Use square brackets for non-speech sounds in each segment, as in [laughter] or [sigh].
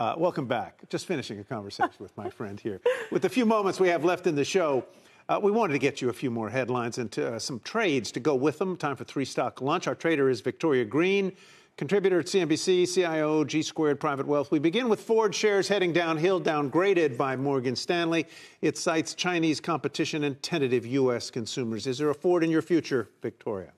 Uh, welcome back. Just finishing a conversation with my [laughs] friend here. With the few moments we have left in the show, uh, we wanted to get you a few more headlines and to, uh, some trades to go with them. Time for three stock lunch. Our trader is Victoria Greene, contributor at CNBC, CIO, G Squared Private Wealth. We begin with Ford shares heading downhill, downgraded by Morgan Stanley. It cites Chinese competition and tentative U.S. consumers. Is there a Ford in your future, Victoria?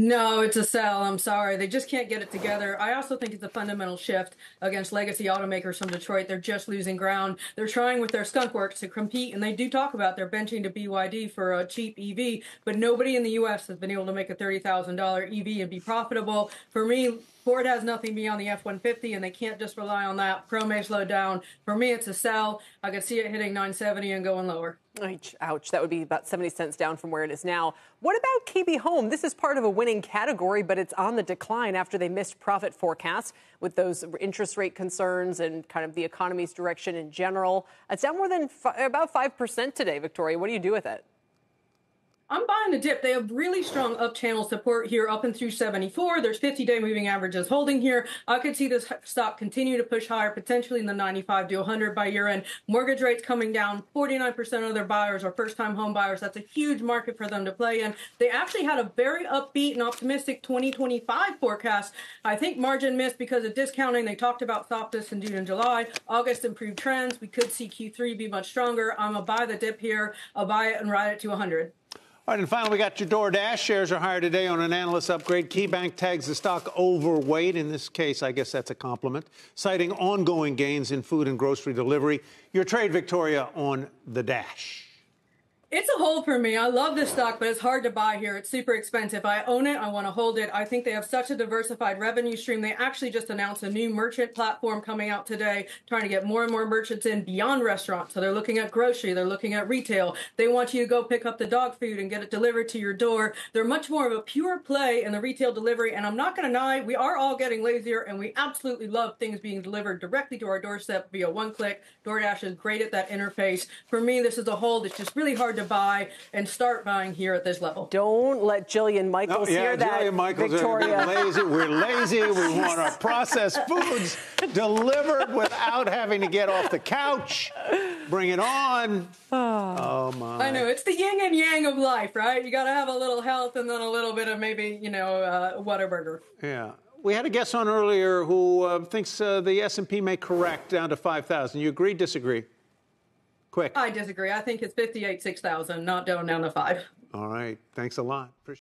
No, it's a sell. I'm sorry. They just can't get it together. I also think it's a fundamental shift against legacy automakers from Detroit. They're just losing ground. They're trying with their skunk works to compete, and they do talk about their benching to BYD for a cheap EV, but nobody in the U.S. has been able to make a $30,000 EV and be profitable. For me, Ford has nothing beyond the F-150, and they can't just rely on that. May slow down. For me, it's a sell. I could see it hitting 970 and going lower. Ouch. That would be about 70 cents down from where it is now. What about KB Home? This is part of a winning category, but it's on the decline after they missed profit forecasts with those interest rate concerns and kind of the economy's direction in general. It's down more than f- about 5% today, Victoria. What do you do with it? I'm buying the dip. They have really strong up channel support here up and through 74. There's 50 day moving averages holding here. I could see this stock continue to push higher, potentially in the 95 to 100 by year end. Mortgage rates coming down. 49% of their buyers are first time home buyers. That's a huge market for them to play in. They actually had a very upbeat and optimistic 2025 forecast. I think margin missed because of discounting. They talked about softness in June and July. August improved trends. We could see Q3 be much stronger. I'm to buy the dip here. I'll buy it and ride it to 100. All right, and finally, we got your DoorDash. Shares are higher today on an analyst upgrade. KeyBanc tags the stock overweight. In this case, I guess that's a compliment, citing ongoing gains in food and grocery delivery. Your trade, Victoria, on the Dash. It's a hold for me. I love this stock, but it's hard to buy here. It's super expensive. I own it. I want to hold it. I think they have such a diversified revenue stream. They actually just announced a new merchant platform coming out today, trying to get more and more merchants in beyond restaurants. So they're looking at grocery, they're looking at retail. They want you to go pick up the dog food and get it delivered to your door. They're much more of a pure play in the retail delivery. And I'm not going to deny, we are all getting lazier and we absolutely love things being delivered directly to our doorstep via one click. DoorDash is great at that interface. For me, this is a hold. It's just really hard to buy and start buying here at this level. Don't let Jillian Michaels no, yeah, hear that. Jillian Michaels Victoria. Are lazy. We're lazy. We [laughs] want our processed foods delivered without having to get off the couch. Bring it on. Oh my. I know it's the yin and yang of life, right? You got to have a little health and then a little bit of maybe you know uh, Whataburger. Yeah. We had a guest on earlier who uh, thinks uh, the S&P may correct down to 5,000. You agree, disagree? Quick. I disagree. I think it's 58, 6,000, not down down to five. All right. Thanks a lot. Appreciate